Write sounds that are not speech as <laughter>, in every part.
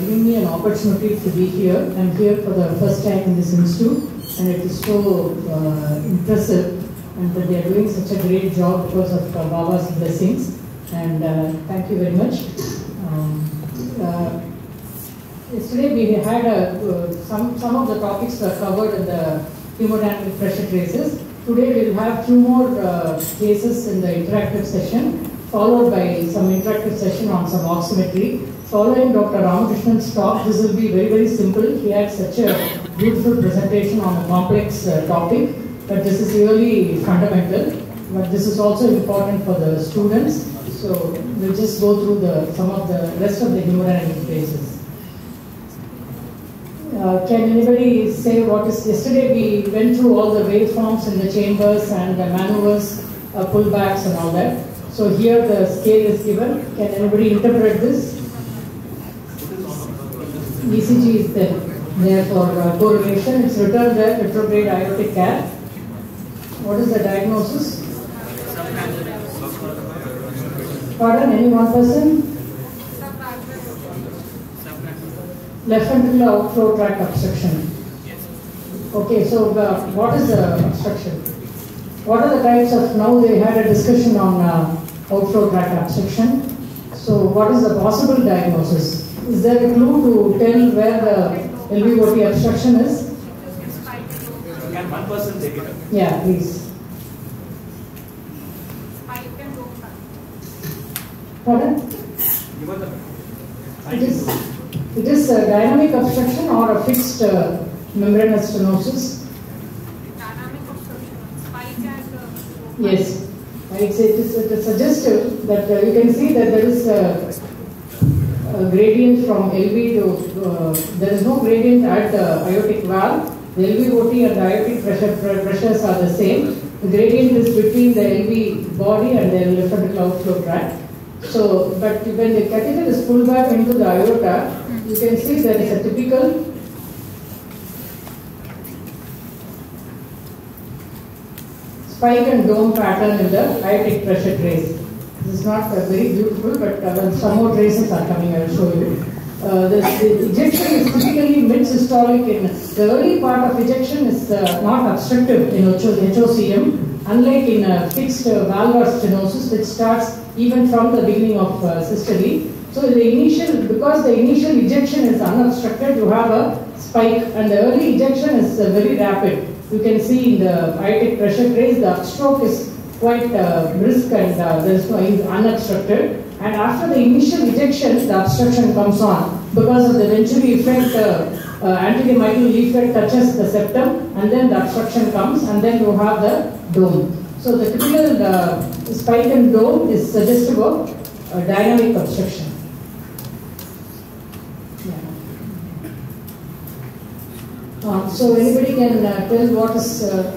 giving me an opportunity to be here. I'm here for the first time in this institute, and it is so uh, impressive, and that they are doing such a great job because of uh, Baba's blessings. And uh, thank you very much. Um, uh, yesterday we had a, uh, some some of the topics were covered in the hemodynamic pressure traces. Today we will have two more uh, cases in the interactive session, followed by some interactive session on some oximetry. Following Dr. Ramakrishnan's talk, this will be very, very simple. He had such a beautiful presentation on a complex uh, topic, but this is really fundamental. But this is also important for the students. So we'll just go through the some of the rest of the hemodynamic cases. Uh, can anybody say what is, yesterday we went through all the waveforms in the chambers and the maneuvers, uh, pullbacks and all that. So here the scale is given. Can anybody interpret this? ECG is there, there for uh, correlation. It's written there, retrograde aortic cath. What is the diagnosis? Pardon, any one person? Left ventricular outflow tract obstruction. Okay, so uh, what is the obstruction? What are the types of, now they had a discussion on uh, outflow tract obstruction. So what is the possible diagnosis? Is there a clue to tell where the LVOT obstruction is? Can one person take it up? Yeah, please. Pardon? Give us the. It is, it is a dynamic obstruction or a fixed uh, membranous stenosis? Dynamic obstruction, spike and. uh, Yes. It is, it is suggestive that uh, you can see that there is a, a gradient from LV to, uh, there is no gradient at the aortic valve. The LVOT and the aortic pressure, pre- pressures are the same. The gradient is between the LV body and the left ventricular outflow tract. So, but when the catheter is pulled back into the aorta, you can see there is a typical spike and dome pattern in the aortic pressure trace. This is not uh, very beautiful, but uh, some more traces are coming, I will show you. Uh, the, the ejection is typically mid-systolic in the early part of ejection is uh, not obstructive in HOCM, unlike in fixed uh, valvular stenosis, which starts even from the beginning of uh, systole. So the initial, because the initial ejection is unobstructed, you have a spike, and the early ejection is very rapid. You can see in the aortic pressure trace, the upstroke is quite uh, brisk and uh, there is is unobstructed. And after the initial ejection, the obstruction comes on because of the venturi effect. Uh, uh, mitral effect touches the septum, and then the obstruction comes, and then you have the dome. So the typical uh, spike and dome is suggestive of uh, dynamic obstruction. Uh, so anybody can uh, tell what is uh,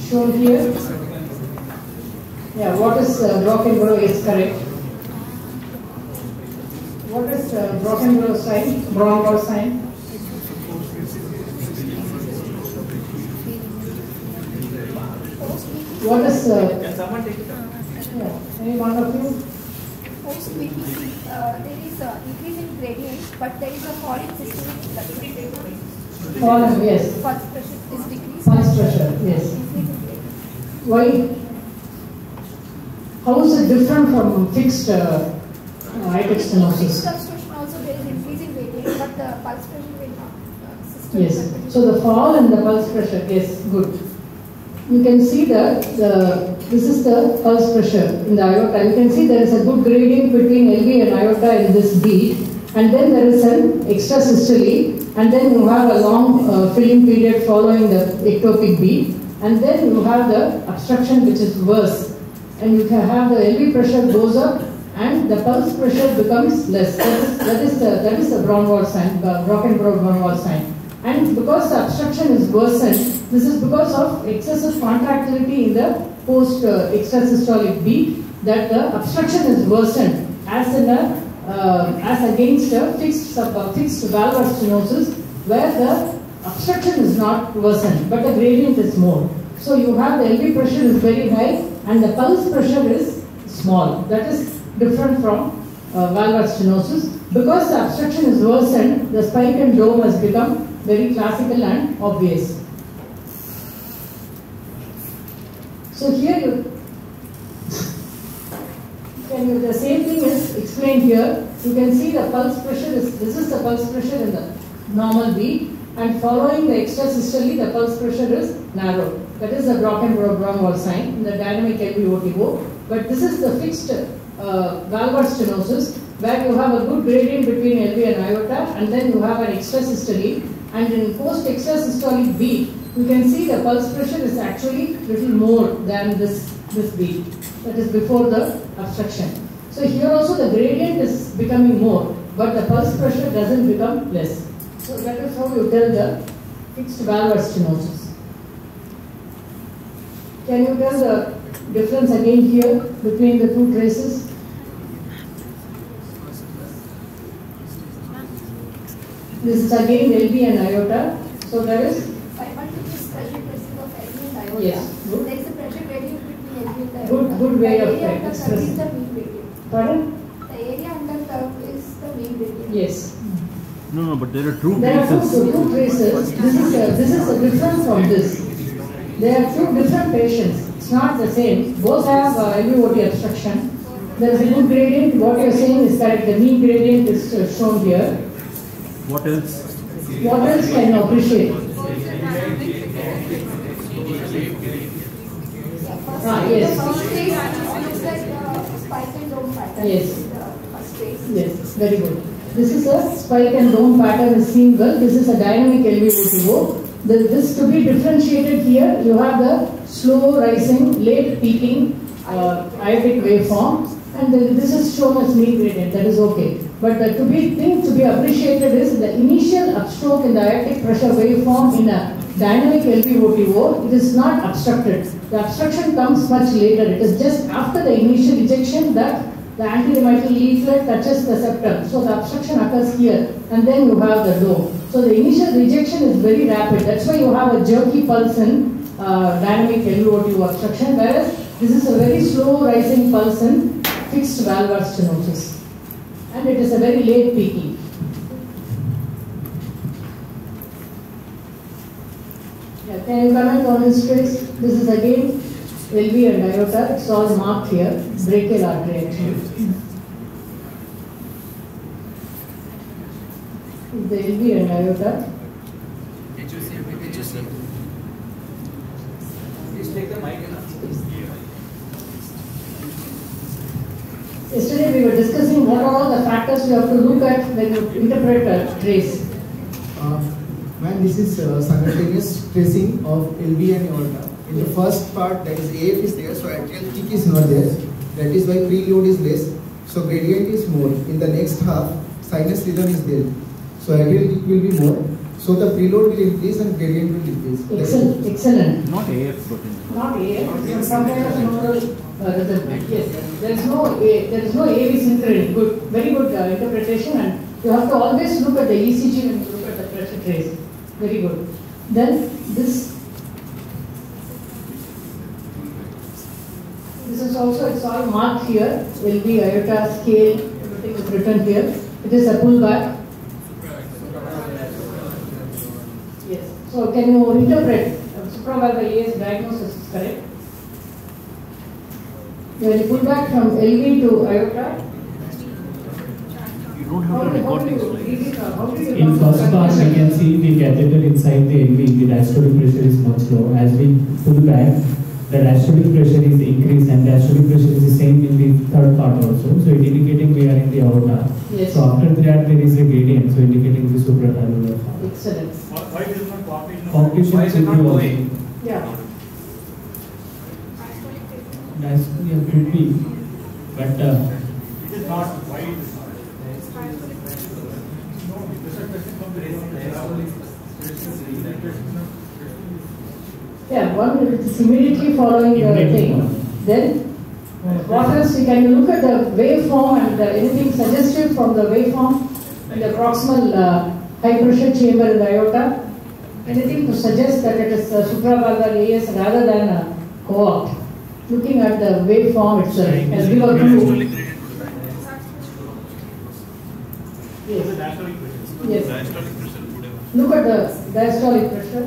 shown here? Yeah, what is uh, Brockenbrough is correct. What is uh, Brockenbrough sign? Brockenbrough sign? What is uh, Can someone take it yeah, any one of you? Post VPC, uh, there is a increase in gradient, but there is a fall in Fallen, yes. pulse pressure is decreased. Pulse pressure, yes. Increase in gradient. Why? How is it different from fixed uh, aortic Fixed stenosis? obstruction also there is increase in gradient, but the pulse pressure will not. uh, Yes. So the fall in the pulse pressure, yes, good. You can see that the this is the pulse pressure in the aorta. You can see there is a good gradient between LV and aorta in this beat, and then there is an extrasystole, and then you have a long uh, filling period following the ectopic beat, and then you have the obstruction which is worse, and you can have the LV pressure goes up and the pulse pressure becomes less. That is, that is the that is the Braunwald sign, uh, Brockenbrough Braunwald sign. And because the obstruction is worsened, this is because of excessive contractility in the post uh, extrasystolic beat that the obstruction is worsened as in a uh, as against a fixed sub, fixed stenosis where the obstruction is not worsened but the gradient is more. So you have the LV pressure is very high and the pulse pressure is small. That is different from uh, stenosis. Because the obstruction is worsened, the spike and dome has become very classical and obvious. So here you the same thing is explained here. You can see the pulse pressure is this is the pulse pressure in the normal beat and following the extrasystole the pulse pressure is narrow. That is the Brockenbrough-Braunwald sign in the dynamic LVOTO. But this is the fixed uh, stenosis where you have a good gradient between LV and aorta and then you have an extrasystole and in post extrasystolic beat you can see the pulse pressure is actually little more than this, this beat. That is before the obstruction. So here also the gradient is becoming more but the pulse pressure doesn't become less. So that is how you tell the fixed valvar stenosis. Can you tell the difference again here between the two traces? This is again LV and aorta. So there is I want to just pressure tracing of LV and. Yes, good. There is a pressure gradient between LV and aorta. Good- good way the of area under curve expressing. is the mean gradient. pardon? The area under curve is the mean gradient. Yes. No, no, but there are two There are cases. two, two traces. This is a, this is a different from this. There are two different patients. It's not the same. Both have uh, LVOT obstruction. There is a good gradient. What you are saying is that the mean gradient is uh, shown here. What else? What else can you appreciate? Ah, yes. Yes. Yes, very good. This is a spike and dome pattern is well. This is a dynamic LVOTO. This to be differentiated here, you have the slow rising, late peaking uh, waveform, and this is shown as mean gradient. That is okay. But to be thing to be appreciated is the initial upstroke in the aortic pressure waveform in a dynamic LVOTO. It is not obstructed. The obstruction comes much later. It is just after the initial ejection that the anteromedial leaflet touches the septum. So the obstruction occurs here and then you have the dome. So the initial rejection is very rapid. That's why you have a jerky pulse in uh, dynamic LVOTO obstruction whereas this is a very slow rising pulse in fixed valvar stenosis. And it is a very late peaking. Yeah, can you comment on this trace? This is again LV and aorta. It's all marked here. Brachial artery actually. The LV and aorta. Please take the mic and Yesterday we were discussing what are all the factors you have to look at when you interpret a trace. Uh, Ma'am, this is uh, simultaneous tracing of LV and aorta. In the first part, that is AF is there, so atrial peak is not there. That is why preload is less, so gradient is more. In the next half, sinus rhythm is there, so atrial peak will be more. So the preload will increase and gradient will decrease. That is- Excellent, excellent. Not AF, but in Not A, some kind of neural uh, rhythm. Yes, there is no A, there is no AV synchrony. Good, very good uh, interpretation, and you have to always look at the ECG when you look at the pressure trace. Very good. Then this. This is also, it's all marked here, Will be iota, scale, everything is written here. It is a pullback. Yes. So can you interpret uh, supravalvular AS diagnosis is correct? When you pull back from LV to aorta, You don't how have do to how record do you things like read it or how do you In come to first part, we can see the catheter inside the LV, the diastolic pressure is much low. As we pull back, the diastolic pressure is increased and diastolic pressure is the same in the third part also. So it indicating we are in the aorta. Yes. So after that, there is a gradient, so indicating the supravalvular form. Excellent. Why why it is not cooperating? Conclusion Why is it not be going? also. Yeah. That's, yeah, could be. But, uh, It is not, why it is not? No, this is a question from the Yeah, one is immediately following the thing. Then, what else, you can look at the waveform and uh, anything suggested from the waveform in the proximal uh, high pressure chamber in the aorta. Anything to suggest that it is uh, supravalvular AS rather than a coarct. Looking at the waveform itself, as we a clue. Yes. Diastolic pressure would have. Look at the diastolic pressure.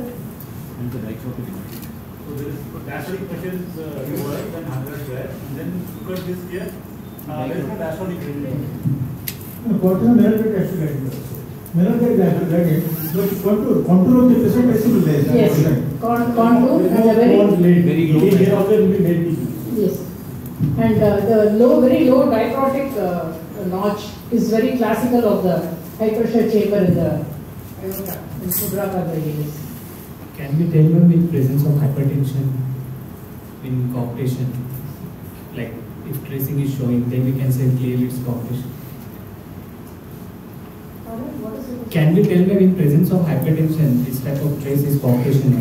And the diastolic pressure. So there is diastolic pressure is uh, lower than 100 there. And then look at this here. Uh, there is no diastolic gradient. What is the mirror gate actually gradient? Mirror gate actually gradient, but contour, contour of the patient is still less. Yes. Con- contour and a very Very low. Here also will be made. Yes. And uh, the low, very low dicrotic uh, notch is very classical of the high pressure chamber in the aorta, in Subrata. Can we tell them in presence of hypertension in coarctation? Like if tracing is showing, then we can say clearly it's coarctation. What is it? Can we tell them in presence of hypertension, this type of trace is coarctation?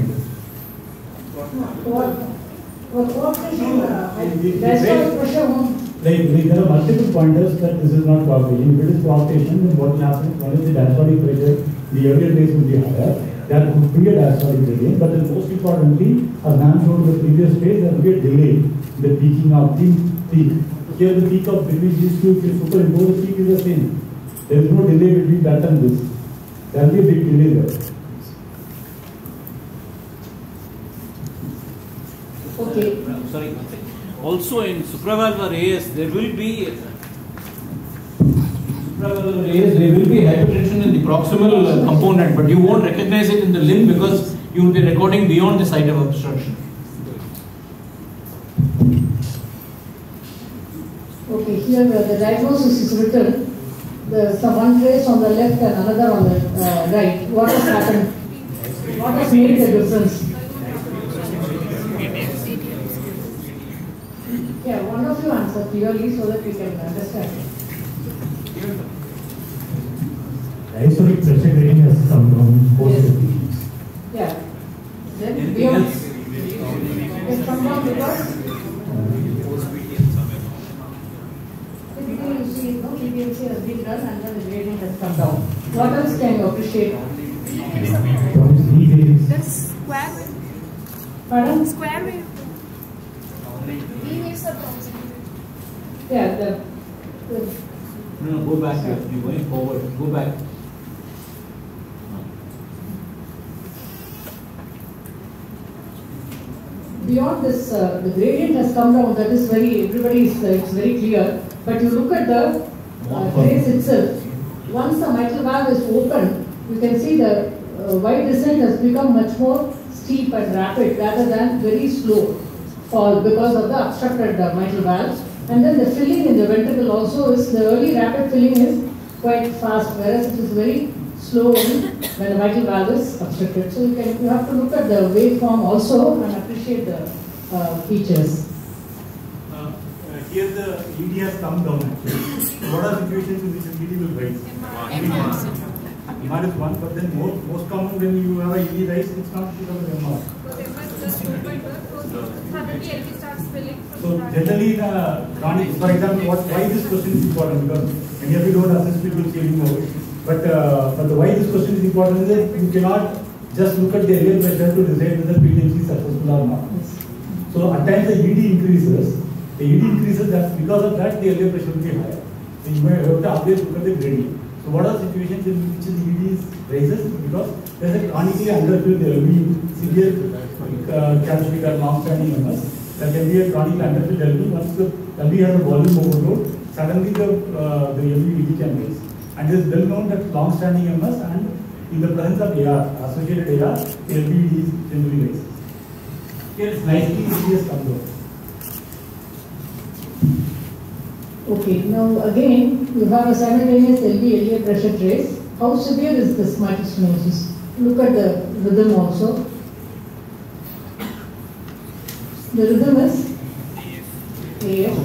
What, what cooperation, uh, The- the- the diastolic rate- pressure won't Like, like there are multiple pointers that this is not coarctation. If it is coarctation, then what will happen? One is the diastolic pressure, the earlier days will be higher. There could be a diastolic gradient, but then most importantly, as ma'am showed in the previous stage, there will be a delay in the peaking of the peak. Here the peak of between these two, if you superimpose the peak is the same. There is no delay between that and this. There will be a big delay there. Okay. Uh, Sorry. Also in supravalvular AS, there will be supravalvular AS, there will be hypertension in the proximal component, but you won't recognize it in the limb because you will be recording beyond the site of obstruction. Okay, here the diagnosis is written. The one trace on the left and another on the uh, right. What has happened? What has made the difference? Yeah, one of you answer clearly so that we can understand. Diastolic pressure gradient has come down post the Yeah. Then Anything beyond, else? it's come down because typically you see, no PBMC has been done and then the gradient has come down. What else can you appreciate? The square wave. Pardon? Square wave. V waves are proximate. Yeah, the, the No, no, go back, here. you're going forward, go back. beyond this, uh, the gradient has come down, that is very, everybody is, uh, it's very clear. But you look at the uh, itself, once the mitral valve is open, you can see the uh, y descent has become much more steep and rapid rather than very slow fall because of the obstructed uh, mitral valve. And then the filling in the ventricle also is, the early rapid filling is quite fast, whereas it is very slow when the mitral valve is obstructed. So you can, you have to look at the waveform also and appreciate the uh, features. Uh, uh, here the ED has come down actually. What are the situations in which ED will rise? One, but then most, most common when you have a ED rise, it's not because of. So they must just open the so suddenly LV starts filling So generally the chronic, for example, what, why this question is important because many of you don't assist people anymore. But, uh, but the why this question is important is that you cannot just look at the area pressure to decide whether PTMC is successful or not. So at times the ED increases, the ED increases that because of that the area pressure will be higher. So you may have to always look at the gradient. So what are situations in which the ED is rises because there is a chronically underfilled LV, severe uh, or long-standing MS. There can be a chronic underfilled LV. Once the LV has a volume overload, suddenly the uh, the LV can rise. And it is well known that long-standing MS and in the presence of AR, associated AR, the LV is generally rises. Here it's nicely come down. Okay, now again, you have a simultaneous LV LA pressure trace. How severe is this mitral stenosis? Look at the rhythm also. The rhythm is AF.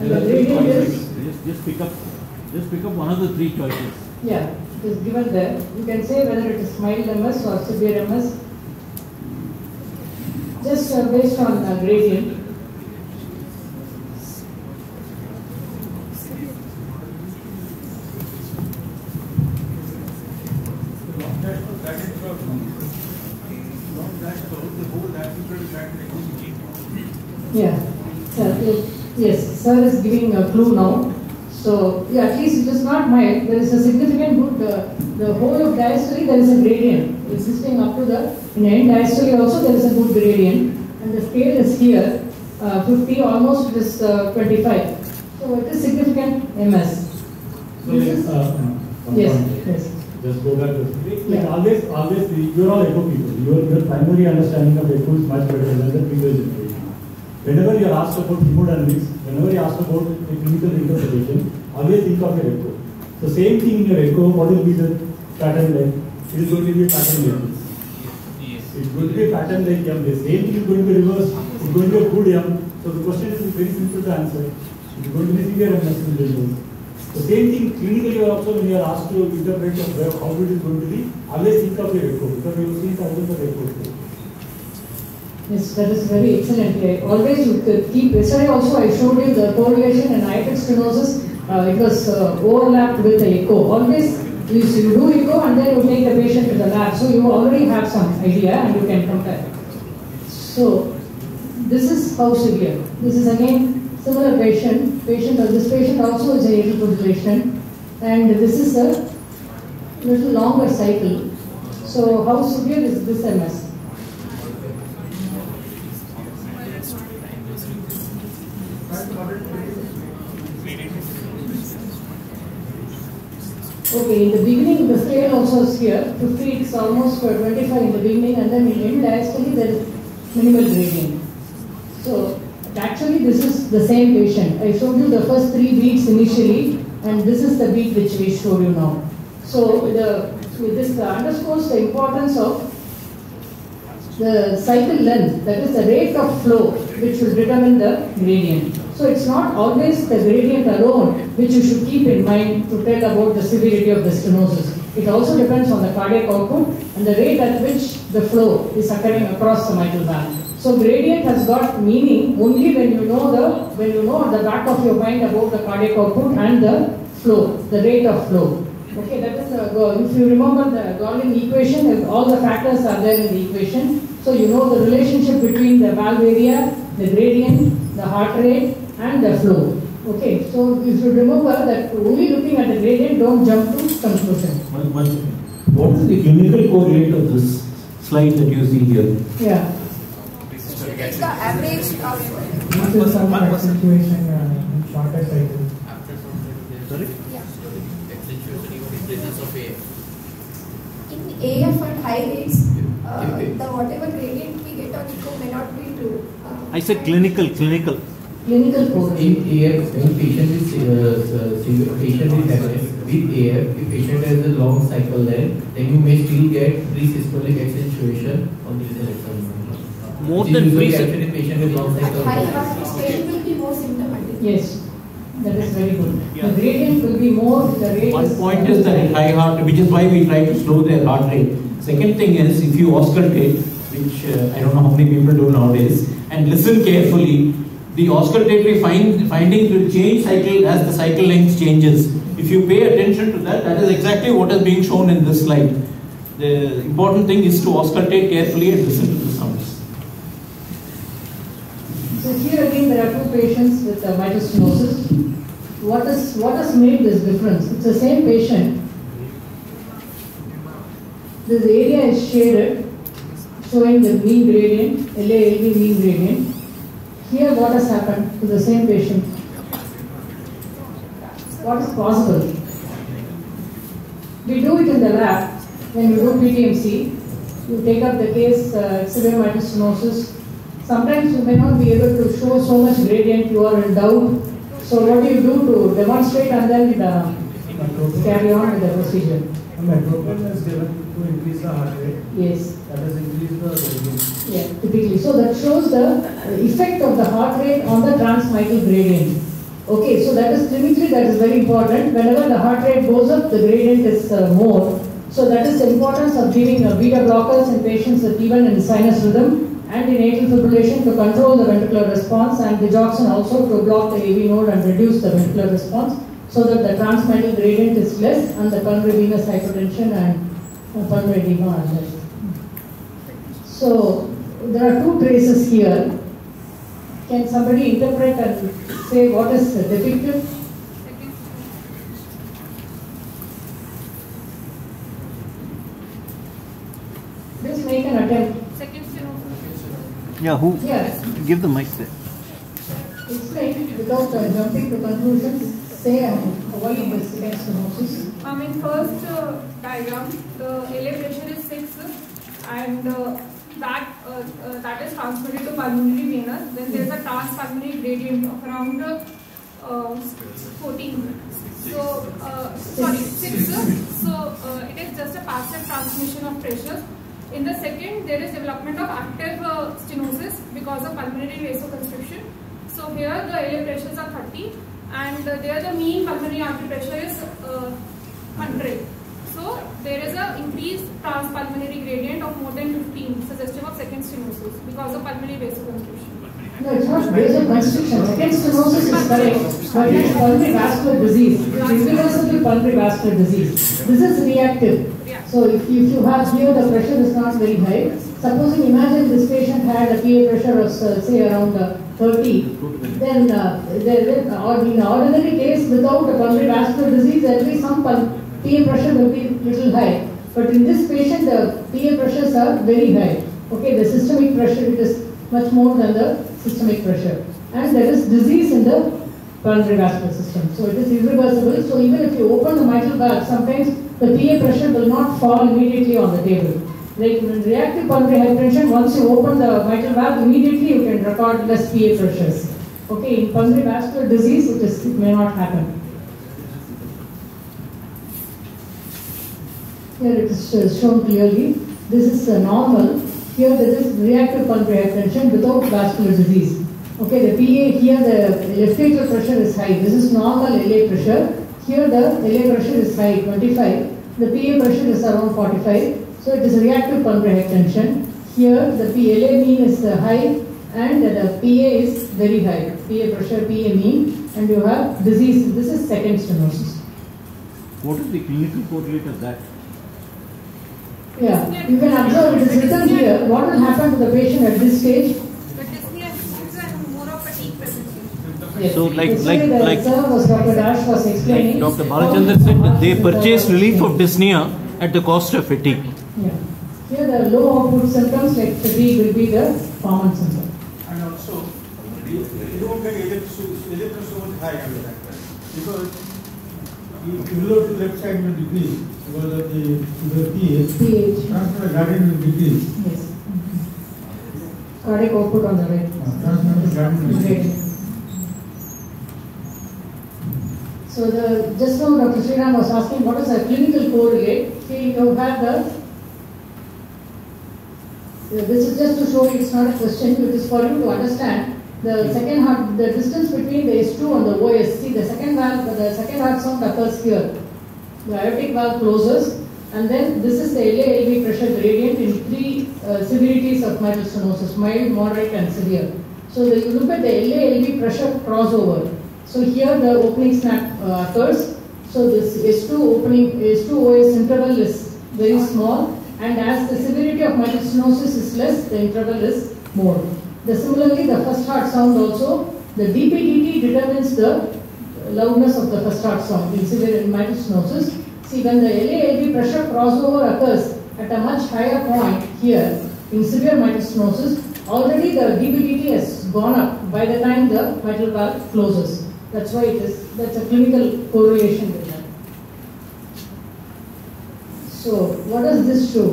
And the gradient is, Just, just pick up, just pick up one of the three choices. yeah, it is given there. You can say whether it is mild MS or severe MS. Just uh, based on uh, gradient. Long dash was that is for long dash so the whole dash is very back Yeah, sir, yes, sir is giving a clue now. So yeah, at least it is not my, There is a significant good. Uh, the whole of diastole there is a gradient existing up to the in end diastole also there is a good gradient, and the scale is here uh, 50 almost is uh, 25. So it is significant MS. So, This like, is- uh, Yes, yes. Just go back to, like Yeah. always, always, you're all echo people. Your, your primary understanding of echo is much better than the previous generation. Whenever you're asked about hemodynamics, whenever you're asked about a clinical interpretation, always think of your echo. So same thing in your echo, what will be the pattern like? It is going to be a pattern like this. It's going to be a pattern like M. The same thing is going to be reversed. It's going to be a good M. So the question is very simple to answer. It's going to be severe MS in the same thing clinically also when you are asked to interpret how it is going to be, always think of your echo because you see thousands of echoes. Yes, that is very excellent. I always you keep, yesterday also I showed you the correlation in aortic stenosis. Uh, it was uh, overlapped with the echo. Always you, you do echo and then you take the patient to the lab. So you already have some idea and you can compare. So this is how severe. This is again similar patient. Patient this patient also is a atrial fibrillation and this is a little longer cycle. So how severe is this MS? Okay, in the beginning, the scale also is here. 50 it's almost for 25 in the beginning, and then in end diastole there is minimal gradient. So actually, this is the same patient. I showed you the first three beats initially, and this is the beat which we showed you now. So the this underscores the importance of the cycle length, that is the rate of flow, which will determine the gradient. So it's not always the gradient alone which you should keep in mind to tell about the severity of the stenosis. It also depends on the cardiac output and the rate at which the flow is occurring across the mitral valve. So gradient has got meaning only when you know the when you know at the back of your mind about the cardiac output and the flow, the rate of flow. Okay, that is the go- if you remember the Gorlin equation, all the factors are there in the equation. So you know the relationship between the valve area, the gradient, the heart rate, and the flow. Okay, so you should remember that only looking at the gradient, don't jump to conclusion. One, one second. What is the clinical correlate of this slide that you see here? Yeah. It's the average of, This is some accentuation uh, in shorter cycle. in AF at high rates, uh, the whatever gradient we get on echo may not be true. Uh, I said clinical, clinical. Clinical correlation. In AF, when patient is, uh, severe, patient is MS, with AF, if patient has a long cycle length, then you may still get pre-systolic accentuation on the exam. More Which than pre- actually patient with long cycle. high heart rate, patient will be more symptomatic. Yes, that is very good. The gradient will be more, the rate One is- point is that high heart, which is why we try to slow their heart rate. Second thing is, if you auscultate, which uh, I don't know how many people do nowadays, and listen carefully, the auscultatory find, findings will change cycle as the cycle length changes. If you pay attention to that, that is exactly what is being shown in this slide. The important thing is to auscultate carefully and listen to the sounds. So here again, there are two patients with uh, mitral stenosis. What has made this difference? It's the same patient. This area is shaded, showing the mean gradient, LALV mean gradient. Here, what has happened to the same patient? What is possible? We do it in the lab when you do PTMC. You take up the case, uh, severe mitral stenosis. Sometimes you may not be able to show so much gradient, you are in doubt. So what do you do to demonstrate and then uh, carry on with the procedure? Atropine is given to increase the heart rate. Yes. That has increased the gradient. Yeah, typically. So that shows the effect of the heart rate on the transmitral gradient. Okay, so that is clinically that is very important. Whenever the heart rate goes up, the gradient is uh, more. So that is the importance of giving uh, beta blockers in patients with even in sinus rhythm and in atrial fibrillation to control the ventricular response and digoxin also to block the AV node and reduce the ventricular response so that the transmitral gradient is less and the pulmonary venous hypertension and pulmonary edema are less. So there are two traces here. Can somebody interpret and say what is depicted? Please make an attempt. Second Yeah, who? Yes. Give the mic there. Explain without uh, jumping to conclusions. Say stenosis. Um, in first uh, diagram, the LA pressure is 6 and uh, that uh, uh, that is transmitted to pulmonary venous. Then there is a transpulmonary gradient of around uh, 14. So, uh, sorry, 6. So, uh, it is just a passive transmission of pressure. In the second, there is development of active uh, stenosis because of pulmonary vasoconstriction. So, here the LA pressures are 30 and uh, there the mean pulmonary artery pressure is uh, 100. So there is a increased transpulmonary gradient of more than 15 suggestive of second stenosis because of pulmonary vasoconstriction. No, it's not vasoconstriction. Second stenosis is correct, but it's pulmonary vascular disease. It's irreversible pulmonary vascular disease. This is reactive. So if you, if you have here the pressure is not very high, supposing imagine this patient had a PA pressure of uh, say around uh, 30, then uh, there, or in an ordinary case without a pulmonary vascular disease, at least some PA pressure will be little high. But in this patient, the PA pressures are very high. Okay, the systemic pressure it is much more than the systemic pressure, and there is disease in the pulmonary vascular system. So it is irreversible. So even if you open the mitral valve, sometimes the PA pressure will not fall immediately on the table. Like reactive pulmonary hypertension, once you open the mitral valve, immediately you can record less PA pressures. Okay, in pulmonary vascular disease, it, is, it may not happen. Here it is uh, shown clearly. This is uh, normal. Here this is reactive pulmonary hypertension without vascular disease. Okay, the PA here the left atrial pressure is high. This is normal LA pressure. Here the LA pressure is high, 25. The PA pressure is around 45. So it is a reactive pulmonary hypertension. Here the PLA mean is uh, high and the PA is very high. PA pressure, PA mean, and you have disease. This is second stenosis. What is the clinical correlate of that? Yeah, you can observe it is written here. What will happen to the patient at this stage? The dyspnea is and more of fatigue present. Yes. So like Yesterday like like sir Dr. Dash was explaining. Dr. Balachandra said they purchase relief of dyspnea at the cost of fatigue. Yeah. Here the low output symptoms like fatigue will be the common symptom. And also, you you don't get electro so much high on that. Because if you look to left side will decrease because of the, the pH. pH. Transfer gradient will decrease. Yes. Cardiac output on the right. Transfer gradient will decrease. Great. So the just now Dr. Sriram was asking what is a clinical correlate. See you have the this is just to show it's not a question, it is for you to understand the second heart, the distance between the S2 and the OS. See the second valve, the second heart sound occurs here. The aortic valve closes and then this is the LA-LV pressure gradient in three uh, severities of mitral stenosis, mild, moderate and severe. So the, you look at the LA-LV pressure crossover. So here the opening snap uh, occurs. So this S2 opening, S2 OS interval is very small and as the severity of mitral stenosis is less, the interval is more. The, similarly, the first heart sound also, the DPDT determines the loudness of the first heart sound in severe in mitral stenosis. See, when the LA-LV pressure crossover occurs at a much higher point here in severe mitral stenosis, already the DPDT has gone up by the time the mitral valve closes. That's why it is, that's a clinical correlation with that. So, what does this show?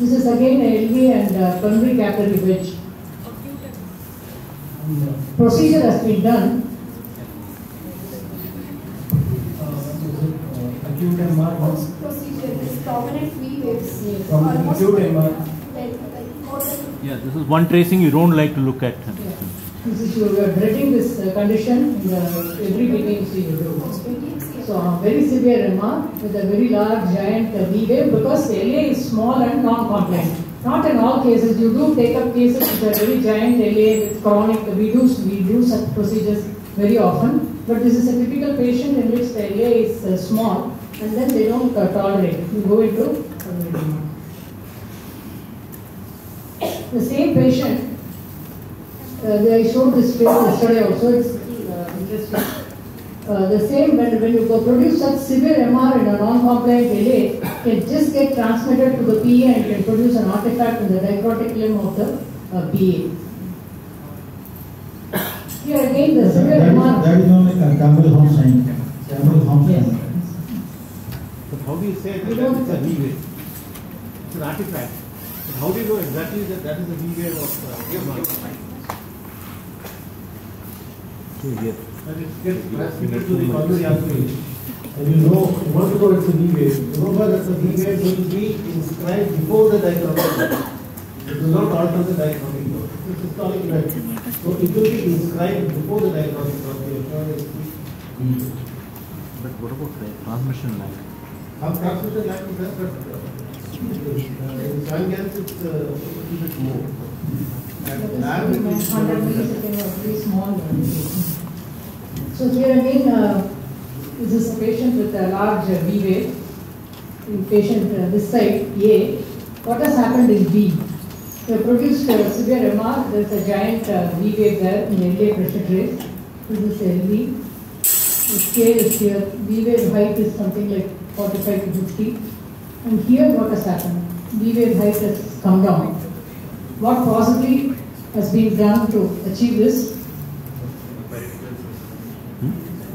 This is again LV and uh, pulmonary capillary wedge. Procedure has been done. acute MR was procedure, this prominent V waves. from acute like- MR. like- like more than- Yeah, this is one tracing you don't like to look at. This is you are dreading this uh, condition in every you do. So uh, very severe MR with a very large giant uh, V wave because LA is small and non-compliant. Not in all cases. You do take up cases which are very giant LA with chronic. We do we do such procedures very often. But this is a typical patient in which the LA is uh, small and then they don't uh, tolerate. You go into MR. The same patient uh, I showed this page yesterday also, it's uh, interesting. Uh, the same when, when you produce such severe MR in a non-compliant LA, can just get transmitted to the PA and can produce an artifact in the dicrotic limb of the uh, PA. Here again, the severe That is, MR. that is known as Campbell Holmes sign. Campbell Holmes Yes. sign. But how do you say that We that it's a V wave? It's an artifact. But how do you know exactly that that is a V wave of uh, here. And it gets transmitted to the coronary artery. And you know, to know it's a V wave. Remember that the V wave will be inscribed before the dicrotic. It will not alter the dicrotic load. It's event. So it will be inscribed before the load. The But what about the transmission line? Some transmission line is there, but uh, in gas it's uh, a little bit more. And lab it is 100 millisecond or very small one. So here again, uh, this is a patient with a large uh, V wave. In patient uh, this side A, what has happened is B? They produced uh, severe MR. There is a giant uh, V wave there in LA pressure trace. This is LV. The scale is here. V wave height is something like 45 to 50. And here what has happened? V wave height has come down. What possibly has been done to achieve this?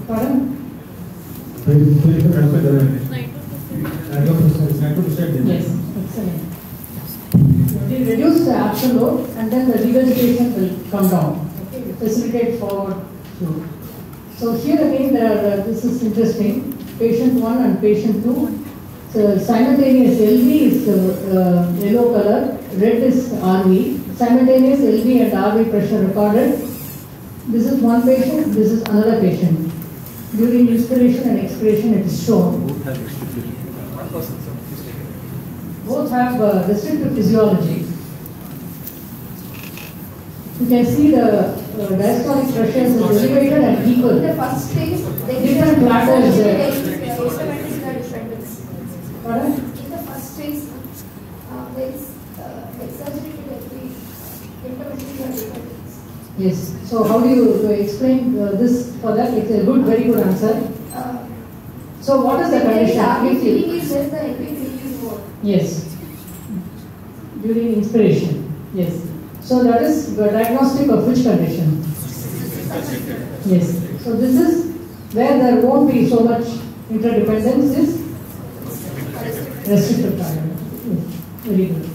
Pardon? Yes, excellent. We reduce the afterload and then the regurgitation will come down. Okay, facilitate forward flow. So here again, there are, uh, this is interesting. Patient one and patient two. So simultaneous LV is uh, uh, yellow color, red is RV. Simultaneous LV and RV pressure recorded. This is one patient, this is another patient. During inspiration and expiration, it is shown. Both have uh, restrictive physiology. You can see the uh, diastolic pressures is elevated and equal. the first phase, Different plateaus. Pardon? In the first phase, uh, there is uh, exaggerated every intervention. Yes. So how do you explain uh, this for that? It's a good, very good answer. Uh, So what is the when there is condition? If you- is less, the more. Yes. During inspiration. Yes. So that is the diagnostic of which condition? Yes. So this is where there won't be so much interdependence is Yes. Very good.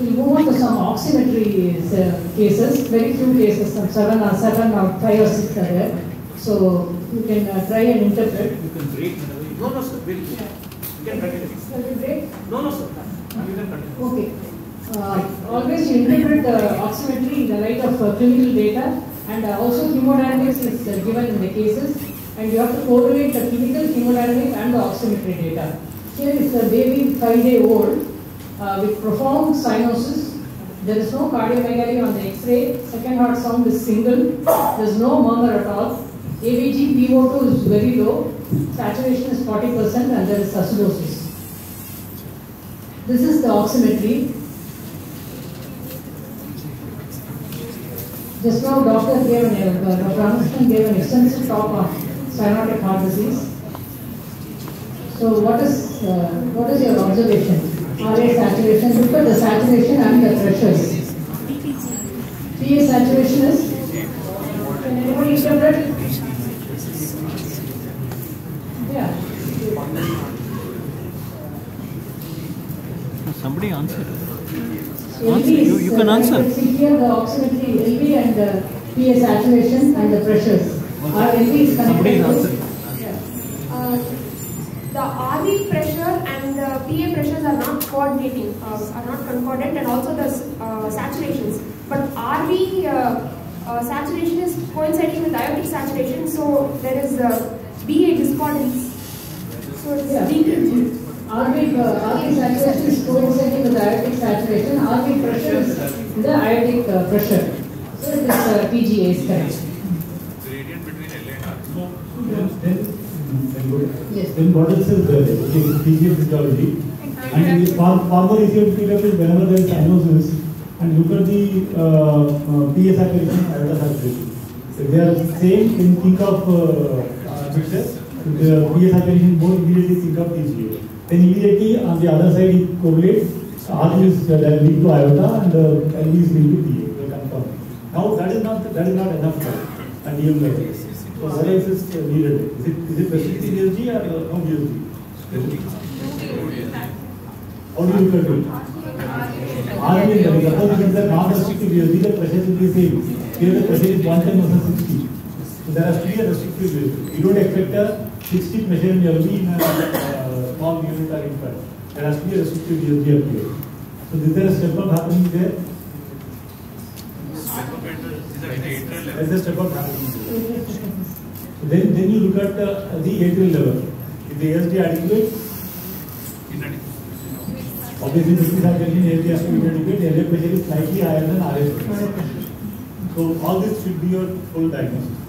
We'll move on to some oximetry uh, cases. Very few cases, some seven or seven or five or six are there. So you can uh, try and interpret. You can break. No, no, sir. We'll, you can continue. Shall we break? No, no, sir. You can continue. Okay. Uh, always you interpret the oximetry in the light of uh, clinical data and uh, also hemodynamics is uh, given in the cases and you have to correlate the clinical hemodynamic and the oximetry data. Here is the baby 5 day old uh, with profound cyanosis. There is no cardiomegaly on the X-ray. Second heart sound is single. There is no murmur at all. ABG PO2 is very low. Saturation is 40% and there is acidosis. This is the oximetry. Just now, doctor gave an, uh, Dr. Ramakrishnan gave an extensive talk on cyanotic heart disease. So, what is uh, what is your observation? RA saturation. Look at the saturation and the pressures. PA saturation is. Can anybody interpret? Yeah. Somebody answer. Answer. You, you can uh, answer. You can see here the oximetry, LV and uh, PA saturation and the pressures. Our LV is connected to. Uh, the RV pressure and the PA pressures are not coordinating, uh, are not concordant, and also the uh, saturations. But RV uh, uh, saturation is coinciding with aortic saturation, so there is uh, VA discordance. So it's Yeah. leaking. RV, uh, RV saturation is coinciding with the saturation. RV pressure is the aortic uh, pressure. So it is uh, TGA is correct. Then, then, Yes. then what else is there? Okay, PGF physiology. And the far- farmer ECM PGF is whenever there is cyanosis and look at the uh, uh, PA saturation, aorta saturation. If they are same, then think of uh, uh, mixture. If the PS saturation more immediately think of TGA. Then immediately on the other side it correlates. R is uh, linked to aorta and uh, L is linked to PA. Now that is not that is not enough for at EM level. So else is uh, needed? Is it is it restricted ESG or uh, no ESG? How do you look at it? RV level. Suppose it is a non-restrictive ESG, the pressure will be same. Here the pressure is 110 versus 60. So there has to be a restrictive ESG. You don't expect a 60 pressure LV in a uh, small unit or infrared. There has to be a restrictive ESG up here. So is there a step up happening there? There's a step up happening there. Then, then you look at uh, the atrial level. Is the ESG adequate? Obviously, this is saturation area has to be adequate. The LA pressure is slightly higher than RF. So all this should be your full diagnosis.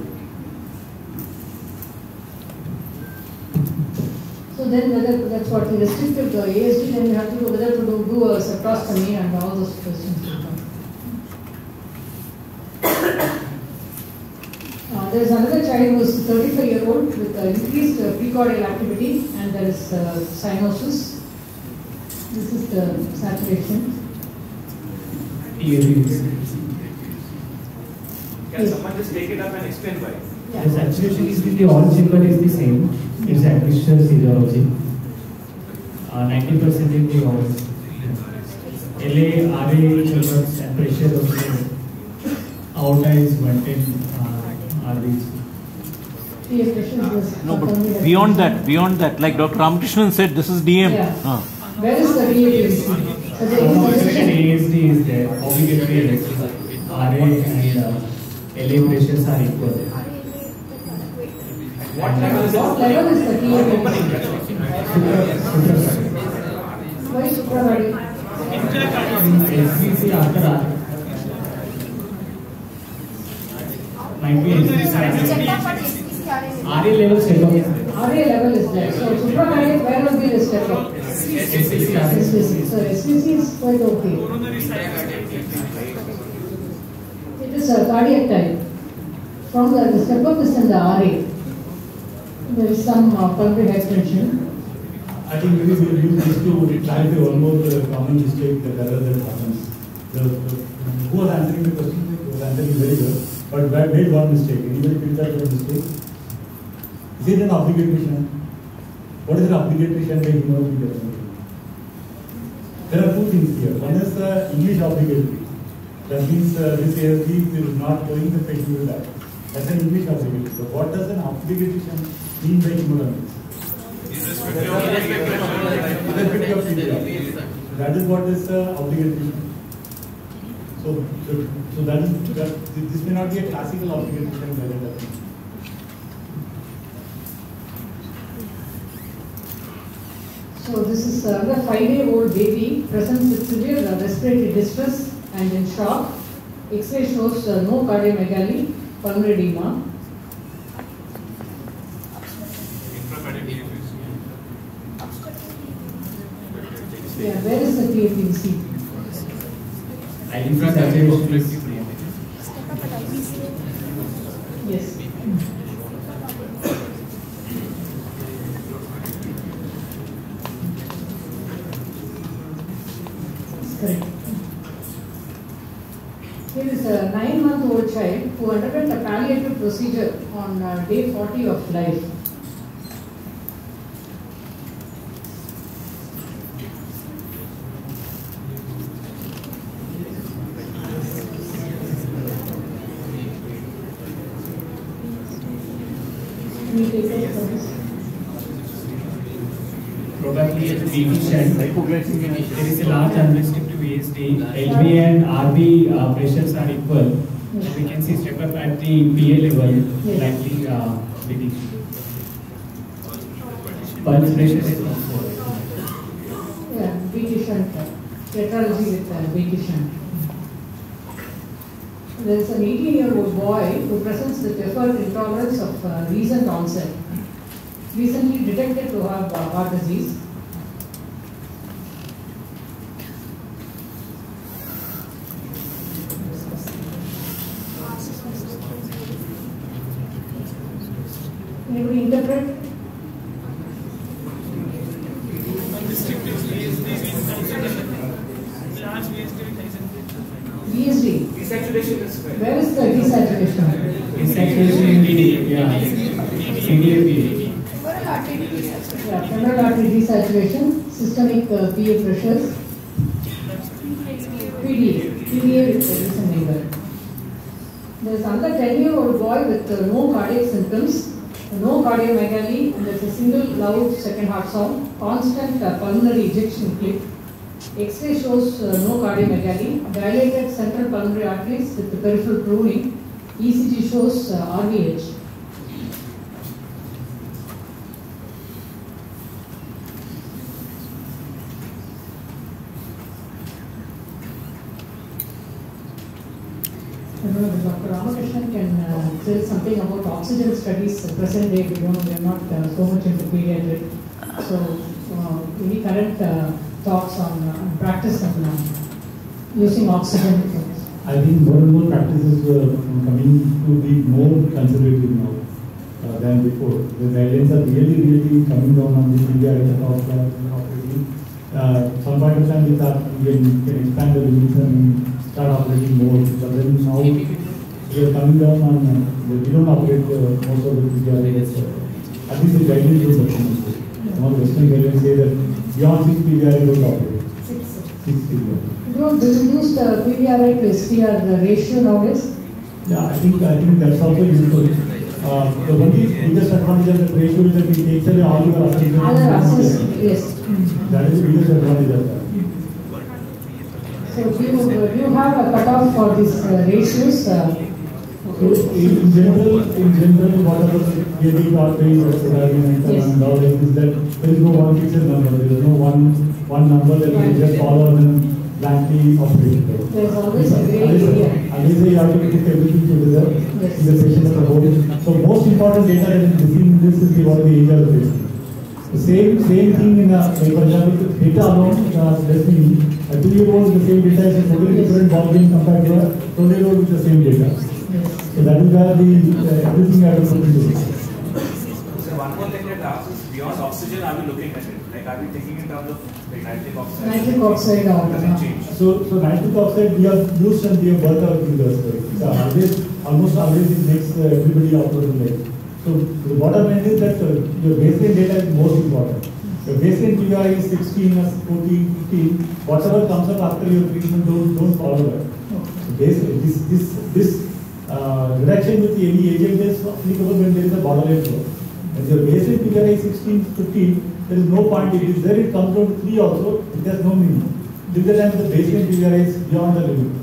So then whether that's what the restrictive to ASD, then you have to do whether to do, do a septostomy and all those questions. <coughs> Uh, there is another child who is 35 year old with uh, increased uh, precordial activity and there is uh, cyanosis. This is the saturation. Can someone just take it up and explain why? The saturation is with the all chamber is the same. It's admixture physiology. Uh, 90% in the all. LA, RA chambers and pressure also. Outer is 110 uh, RBs. PA pressure is No, but beyond that, beyond that, like Dr. Ramakrishnan said, this is DM. Yeah. Ah. Where is the TAPVC? So there No, is ASD is there, obligatory electrical. RA and uh, LA pressures are equal. What level is What it? level is the TAPVC? Why supracardiac? SVC after R. Might be SVC. RA level step up is there. RA level is there. So supracardiac, where will be the step up? SBC SVC. So SVC is quite okay. It is a cardiac type. From the, the step up is in the RA. There is some uh, pulmonary hypertension. I think maybe we'll use this to clarify one more uh, common mistake that error that happens. The, the, who was answering the question? Who was answering very well, but I made one mistake. Anybody feel that was mistake? Is it an obligatory shunt? What is an obligatory hemoglobin deficiency? There are two things here. One is uh, English obligatory. That means uh, this ASD is not going, the will die. That's an English obligatory. But what does an obligatory mean by hemodynamics? Irrespective. That is what is uh, obligatory. So, so, so that is that, this may not be a classical obligatory by the definition. So this is uh, a five-day-old baby presents with severe respiratory distress and in shock. X-ray shows uh, no cardiomegaly, pulmonary edema. Yeah, where is the PAPC? IDC saturation is Yes. That's correct. Here is a nine-month-old child who underwent a palliative procedure on uh, day 40 of life. Can you take it from probably a BT shunt. There is a large unrestricted ASD. LV and RV uh, pressures are equal. We can see step up at the PA level, Yes. likely uh, Pulse pressure is also. Yeah, BT shunt, tetralogy with uh, BT shunt. There is an 18-year-old boy who presents with deferred intolerance of uh, recent onset. Recently detected to have uh, heart disease. Desaturation is where? Where is the desaturation? Desaturation in the, yeah, CDAP. Yeah, femoral artery desaturation, systemic uh, PA PDA, recent neighbor. There's another 10 year old boy with uh, no cardiac symptoms, no cardiomegaly, and there's a single loud second heart sound, constant uh, pulmonary ejection click. X-ray shows uh, no cardiomegaly, dilated central pulmonary arteries with peripheral pruning. ECG shows uh, RVH. I don't know if Dr. Ramakrishnan can uh, tell something about oxygen studies present day. We don't, we are not uh, so much into pediatric. So, uh, any current uh, thoughts on uh, practice of uh, using oxygen? I think more and more practices are coming to be more conservative now uh, than before. The guidelines are really, really coming down on the PVR at all operating. Uh, some point of time we thought we can, can expand the limits and start operating more, but then now we are coming down on, uh, we don't operate uh, most of the. Uh, at least the guidelines is the Some of Western guidelines say that beyond six PVR you don't operate. Six PVR. You know, do you use the PVRI to STR ratio nowadays? Yeah, I think, I think that's also useful. Uh, the only biggest advantage of the ratio is that it takes away all your. Other assets, yes. That is the biggest advantage of that. So do you, do you have a cutoff for these uh, ratios? Uh, in general, in general, whatever got paid or and Yes. and all is that there is no one fixed number. There is no one, one number that you just follow and blankly operate. There's always a Unless- area. Unless you have to put everything together Yes. in the patient as a whole. So most important data that is in this is the what is the age of the patient. The same, same thing in a, like for example, the data alone, uh, let's me, a two-year-old the same data is a totally different ballgame compared to a twenty-year-old with the same data. So that is where the, uh, everything I will put into this. So one more thing that asks is beyond oxygen, are we looking at it? Like, are we thinking in terms of like nitric oxide? Nitric oxide or Does it change? So, so nitric oxide, we have used and we have worked out with us. So always, almost always it makes uh, everybody operate like. So the bottom line is that uh, your baseline data is most important. Your baseline PVR is 16 or 14, 15. Whatever comes up after your treatment, don't, don't follow that. So base, this, this, this uh, reduction with any agent is applicable when there is a borderline flow. If your baseline PVR is 16, 15, there is no point. It is there, it comes down to 3 also, it has no meaning. Till the time the baseline PVR is beyond the limit.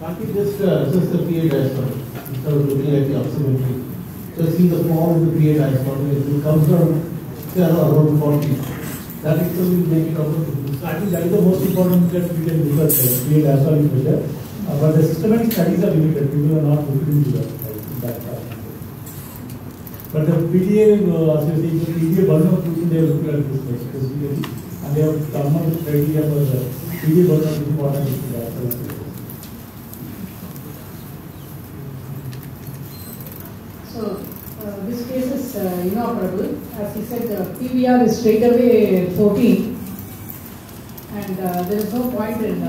Can't we just uh, assess the PA diastole instead of looking at the? Just see the form of the PA diastole, if it comes down, say around 40, that itself will make it comfortable. So I think that is the most important that we can look at, like, PA diastolic pressure. Uh, but the systematic studies are limited, people are not looking into that. like, that. But the PDA, uh, association, PDA burnout group, they have looked at this specifically, and they have come up with criteria for the PDA burnout is important to that. So uh, this case is uh, inoperable. As he said, the PVR is straight away 14, and uh, there is no point in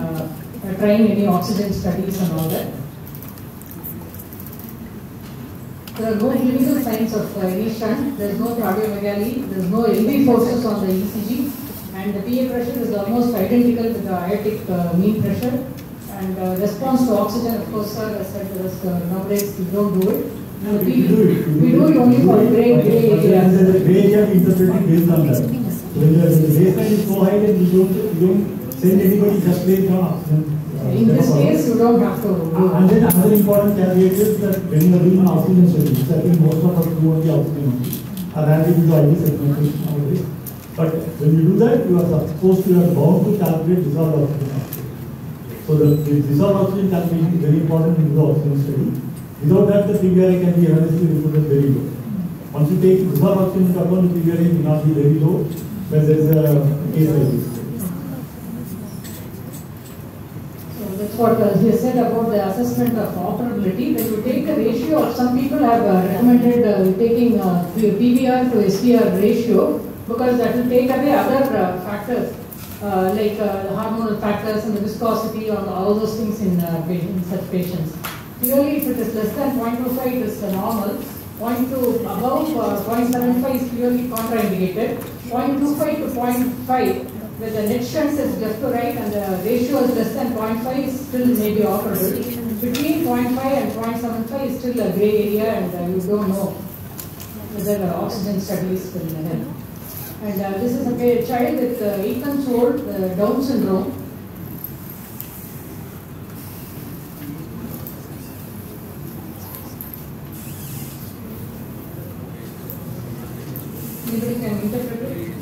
uh, trying any oxygen studies and all that. There are no clinical signs of any shunt. There is no cardiomegaly. There is no LV forces on the ECG, and the PA pressure is almost identical with the aortic uh, mean pressure. And uh, response to oxygen, of course, sir, as said, there is, uh, nowadays we don't do it. No, we, we do it. we do it only for But areas. the gray area we interpret based on that. When the baseline is so high, then you don't, you don't send anybody just based on oxygen. Uh, In this case, you don't have to do And then another important caveat is that when you are doing oxygen studies, I think most of us do only oxygen only. Are happy with the IV segmentation nowadays. But when you do that, you are supposed to, you are bound to calculate dissolved oxygen. So the, the dissolved oxygen calculation is very important in the oxygen study. Without that, the PVRI can be erroneously reported very low. Once you take dissolved oxygen into account, the PVRI may not be very low when there is a case like this. So that's what uh, he said about the assessment of operability. When you take the ratio of some people have uh, recommended uh, taking uh, PVR to SVR ratio because that will take away other uh, factors uh, like uh, the hormonal factors and the viscosity and all those things in, in such patients. Clearly, if it is less than 0.25, it is normal. 0.2 above uh, 0.75 is clearly contraindicated. 0.25 to 0.5 with the net shunts is left to right and the ratio is less than 0.5 is still maybe operable. Between 0.5 and 0.75 is still a gray area and uh, you don't know whether the oxygen studies will help. And uh, this is a child with uh, 8 months old, uh, Down syndrome. Anybody can interpret it?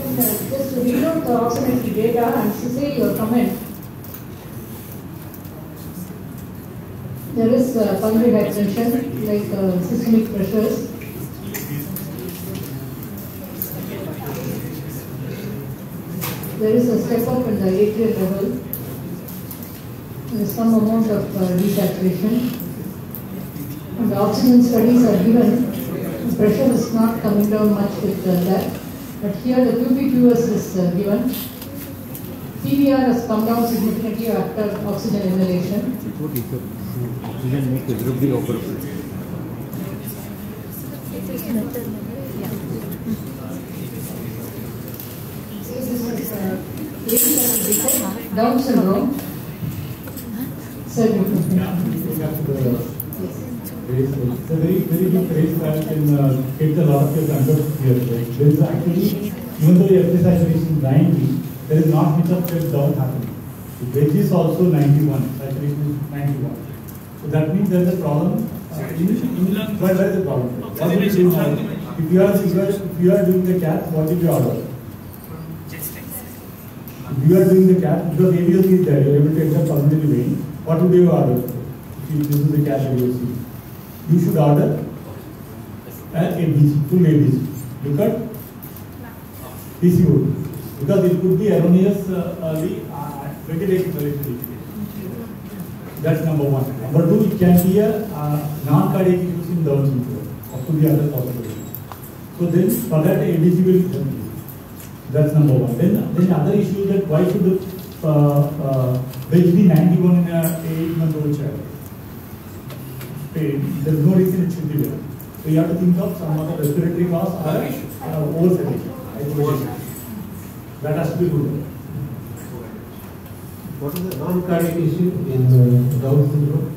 And, uh, just to read out the oximetry data and to say your comment. There is uh, pulmonary hypertension, like uh, systemic pressures. There is a step up in the atrial level. There is some amount of uh, desaturation. And the oxygen studies are given. The pressure is not coming down much with uh, that. But here the QPQS is uh, given. PVR has come down significantly after oxygen inhalation. Oxygen make everybody operable. This is uh, 87 Down syndrome. Sir, you can- It's a very, very big race that can uh, get a lot of your conduct here. Like, there is actually, even though the saturation is 90, there is not much of step down happening. The wedge is also 91, saturation is 91. So that means there is a problem. Uh, in, in, where, where is the problem? What will you do now? If you are, if you are, if you are doing the cath, what did you order? If you are doing the cath, because ABOC is there, you are able to enter pulmonary vein, what would you order? If this is the CAT ABOC you should order an ABG, full ABG. Look at PCO. Because it could be erroneous uh, uh, early. That's number one. Number two, it can be a uh, non-cardiac issues in Down syndrome. Or could be other possibilities. So then for that ABC will help you. That's number one. Then, then other issue that why should the uh, uh, wedge be 91 in a 8 month old child? pain, there no reason it should be there. So you have to think of some other respiratory cause or uh, oversedation, has to be ruled. What is the non-cardiac issue in uh, Down syndrome?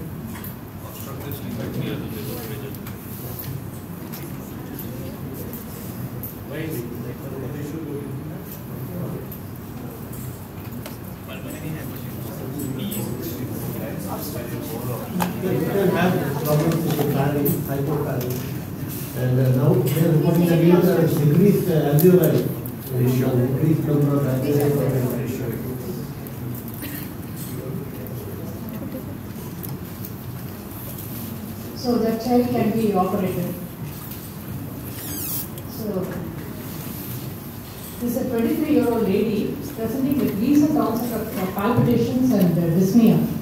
You can have problems with the cardiac, hypocardia. And uh, now they are reporting that you have decreased uh, alveoli, uh, increased number of alveoli. So that child can be operated. So this is a 23 year old lady presenting with recent onset of palpitations and dyspnea.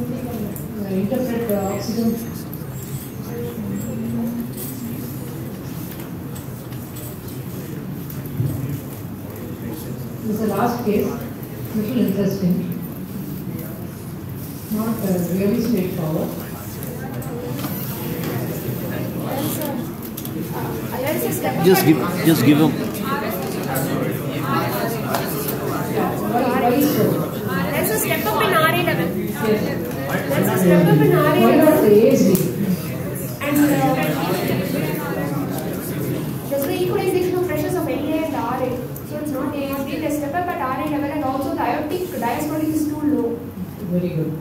Uh, interpret uh, oxygen This is the last case, little interesting. Not uh, really straightforward. Just give, just give him. Why, why so? There's a step up in RA level. Yes. There's a step up in RA Why not level. the ASD? And uh, there's the equalization of pressures of LA and RA. So it's not ASD, there's step up at RA level and also the aortic diastolic is too low. Very good.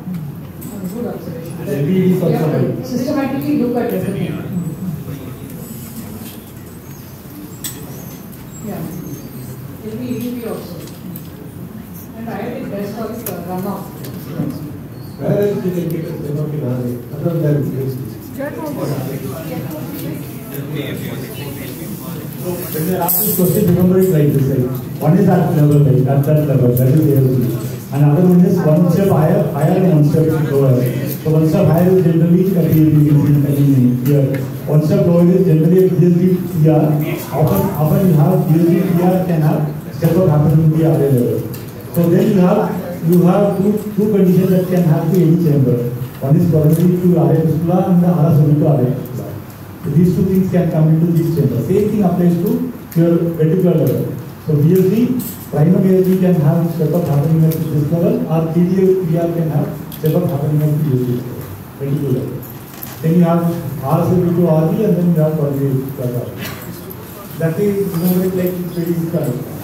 Good observation. And LVD is also You have to high. Systematically look at everything. Where else you can get a RA other than this? When they ask this question, remember it like this, like, one is at level, like, at that level, that is ALC. And other one is one step higher, higher and one step lower. So one step higher is generally a PhD here. One step lower is generally a PhD PR. Often, often you have PhD PR can have step up happening in the RA level. So then you have, you have two, two conditions that can happen in any chamber. One is probably to RA fistula and the RA to RA fistula. So these two things can come into this chamber. Same thing applies to your ventricular level. So VSD, primary VSD can have step up happening at this level, or PDA PR can have step up happening at the VSD level, ventricular level. Then you have RSLV to RV and then you have coronary level. That way, you know, like very to understand.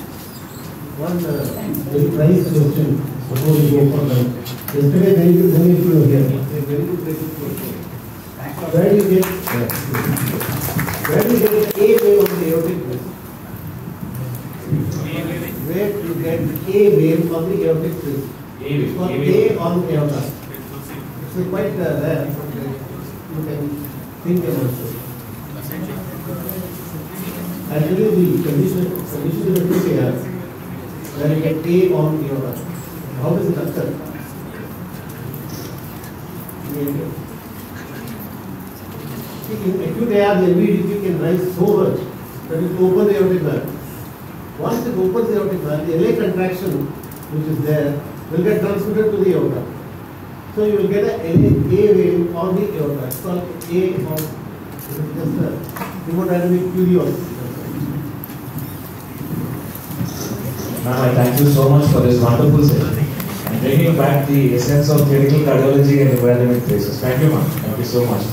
One uh, very nice question before we go for the yesterday very many of you were here. Very good very good question. Where do you get where do you get A wave of the aortic risk? Where do you get A wave of the aortic risk? A wave, on aorta. So quite uh, uh, You can think about it. Actually, the condition condition is very clear. Where you get A on aorta. How does it occur? In acute AR, the LVDP can rise so much that it will open the aortic valve. Once it opens the aortic valve, the LA contraction which is there will get transmitted to the aorta. So you will get a A wave on the aorta. It's called A is just a hemodynamic curiosity. Ma'am, I thank you so much for this wonderful session bringing back the essence of clinical cardiology and hemodynamic traces. Thank you, ma'am. Thank you so much.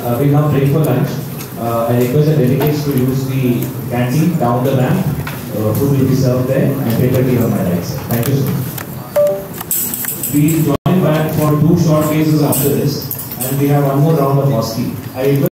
Uh, we now break for lunch. Uh, I request the delegates to use the canteen down the ramp. Uh, food will be served there and paper tea on my right side. Thank you so much. We join back for two short cases after this and we have one more round of OSCE.